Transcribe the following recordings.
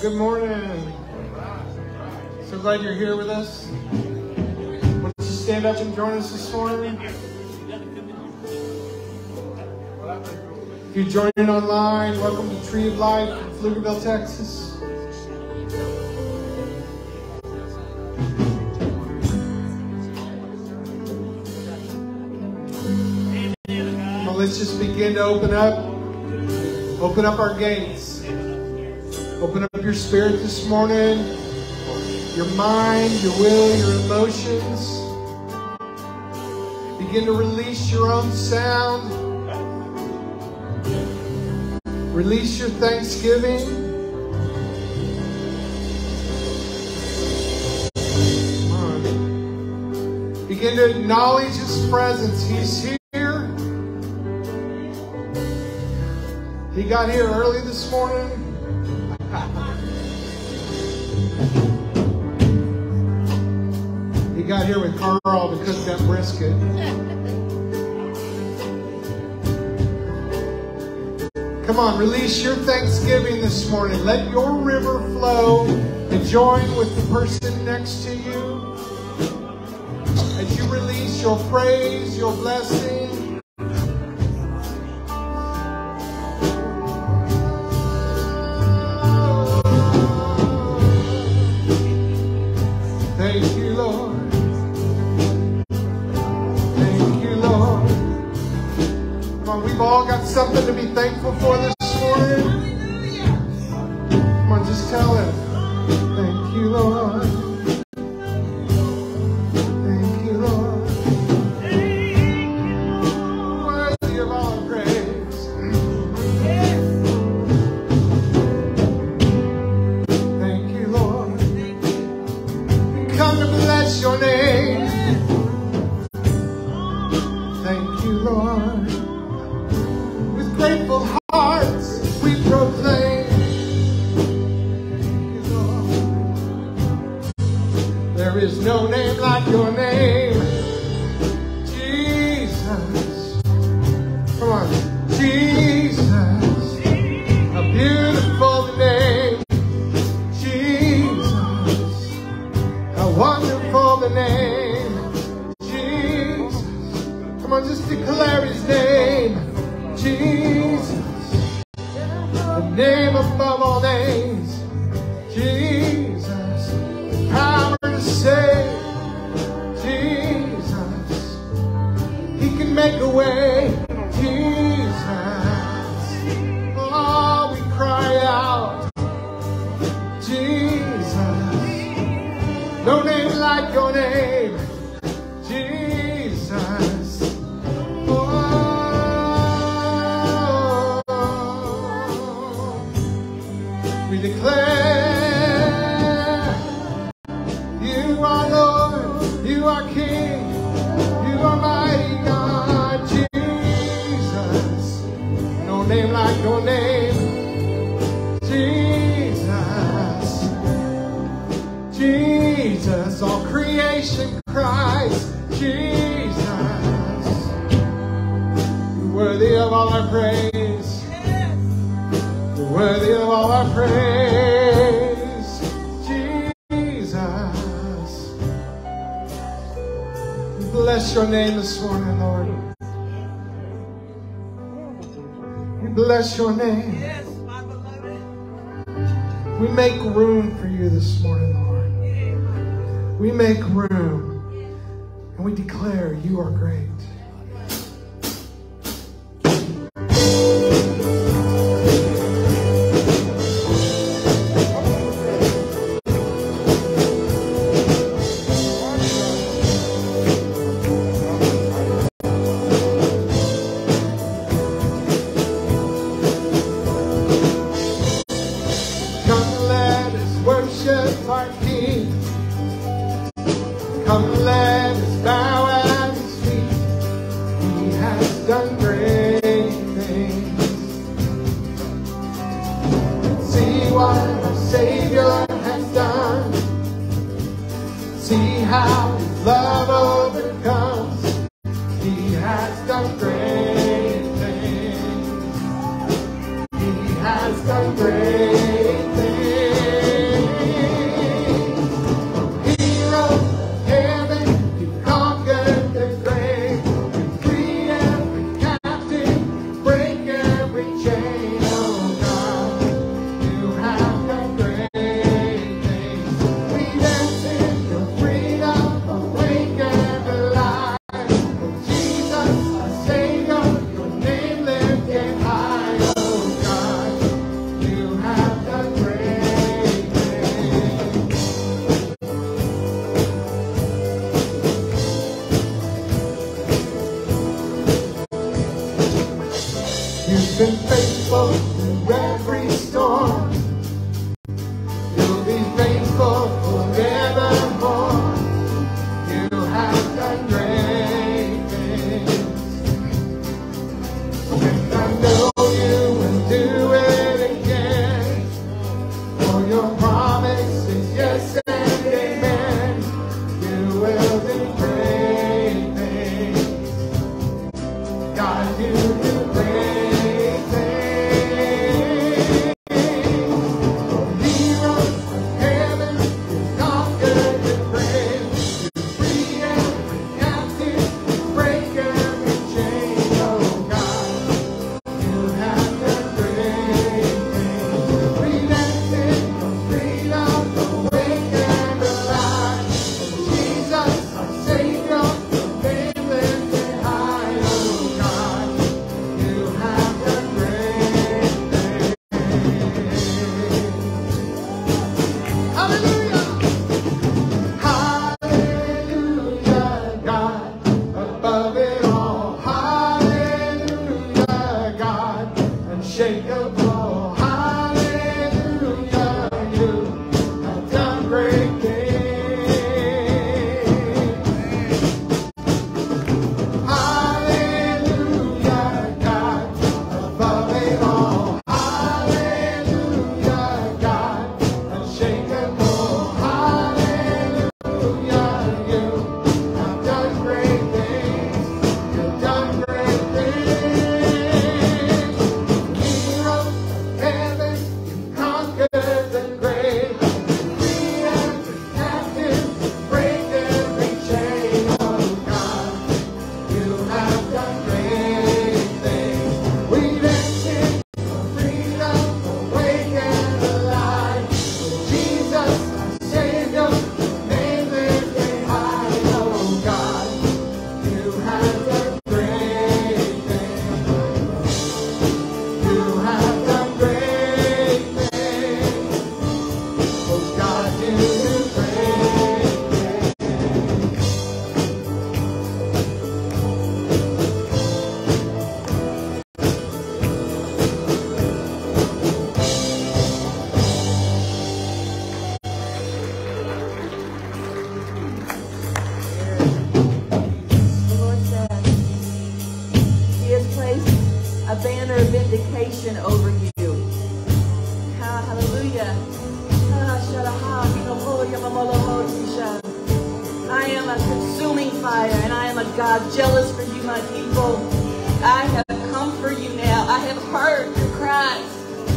Good morning. So glad you're here with us. Don't you stand up and join us this morning? If you're joining online, welcome to Tree of Life in Pflugerville, Texas. Well, let's just begin to open up. Open up our gates. Open up your spirit this morning, your mind, your will, your emotions. Begin to release your own sound. Release your thanksgiving. Begin to acknowledge His presence. He's here. He got here early this morning. He got here with Carl to cook that brisket. Come on, release your thanksgiving this morning. Let your river flow and join with the person next to you. As you release your praise, your blessing. We've all got something to be thankful for this morning. Come on, just tell him. Thank you, Lord. Thank you, Lord. Thank you, Lord. Worthy of all praise. Thank you, Lord. Come to bless your name. Make a way, Jesus. Oh, we cry out, Jesus. No name like your name, Jesus. Oh, we declare your name this morning, Lord. Bless your name. Yes, my beloved. We make room for you this morning, Lord. We make room and we declare you are great. been faithful through every storm. I'm jealous for you, my people. I have come for you now. I have heard your cries.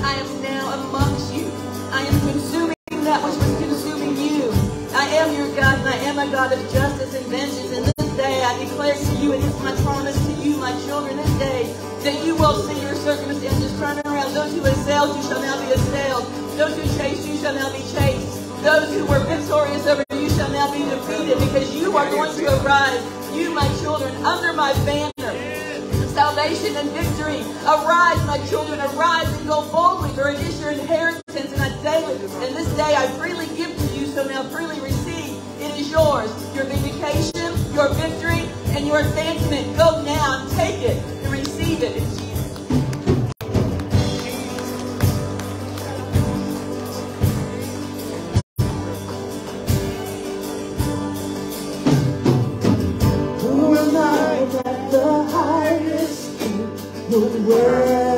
I am now amongst you. I am consuming that which was consuming you. I am your God, and I am a God of justice and vengeance. And this day I declare to you, and it's my promise to you, my children, this day, that you will see your circumstances turn around. Those who assailed you shall now be assailed. Those who chased you shall now be chased. Those who were victorious over be defeated because you are going to arise, you, my children, under my banner salvation and victory. Arise, my children, arise and go boldly, for it is your inheritance. And I daily, and this day I freely give to you, so now freely receive. It is yours, your vindication, your victory, and your advancement. Go now. the world.